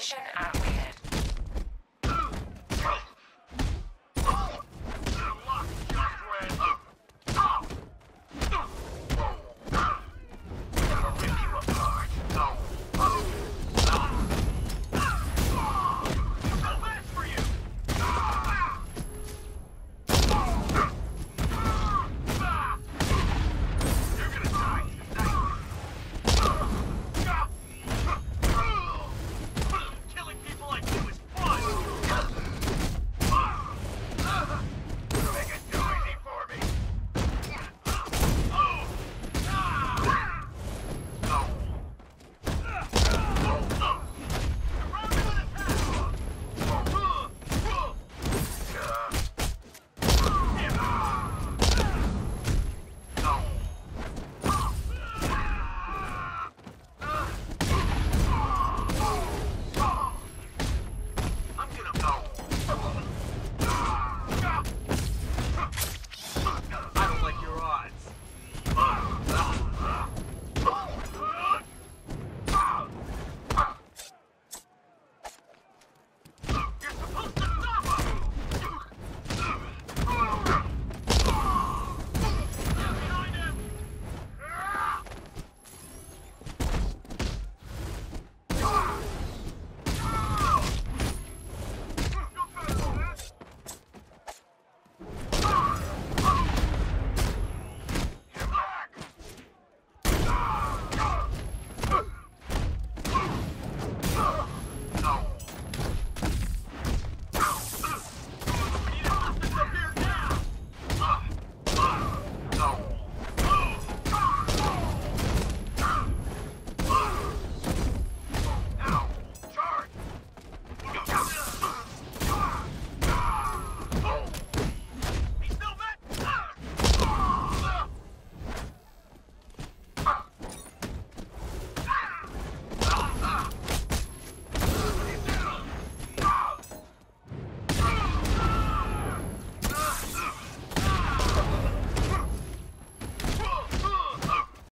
information at